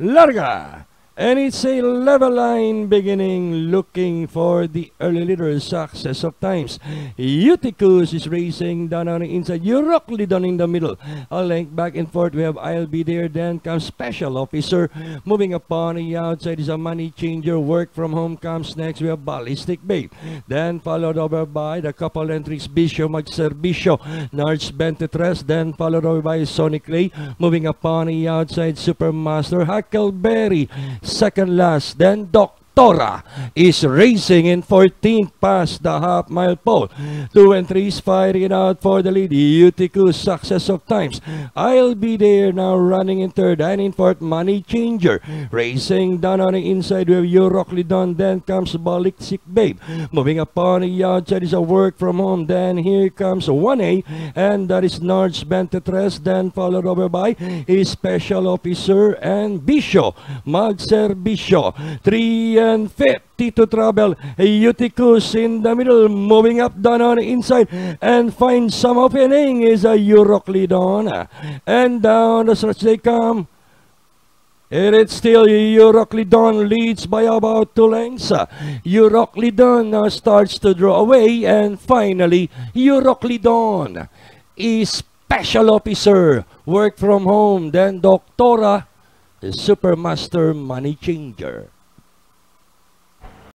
Larga! And it's a level line beginning looking for the early leader success of times. Eutychus is racing down on the inside. Euroclydon in the middle. A length back and forth. We have I'll be there. Then comes Special Officer. Moving upon the outside is a money changer. Work from home comes next. We have Ballistic Babe. Then followed over by the couple entries. Bisho Magservisyo. Narch Bentetres. Then followed over by Sonic Ray. Moving upon the outside. Supermaster Huckleberry. Second last. Then Doctora is racing in 14th past the half mile pole. Two and three is fighting out for the lead. Eutychus success of times. I'll be there now running in third and in fourth. Money changer racing down on the inside with Euroclydon. Then comes Ballistic Babe. Moving upon the outside is a work from home. Then here comes 1A and that is Nards Bentetres. Then followed over by a special officer and Bisho. Magservisyo. 3 and 50 to travel. Eutychus in the middle, moving up down on inside and find some opening is a Euroclydon. And down the stretch they come. It's still Euroclydon leads by about two lengths. Euroclydon starts to draw away and finally Euroclydon is special officer, work from home, then Doctora, the Supermaster Money Changer.